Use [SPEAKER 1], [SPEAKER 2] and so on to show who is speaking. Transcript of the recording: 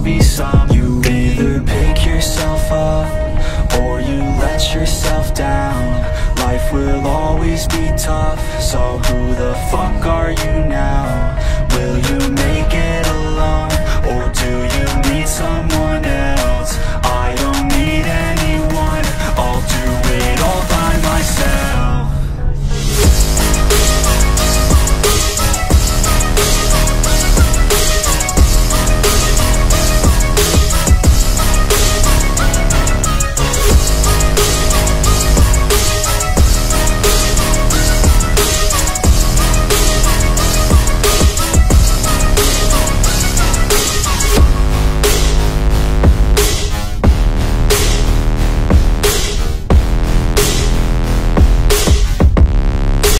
[SPEAKER 1] I'll be some You either pick yourself up Or you let yourself down Life will always be tough So who the fuck are you now?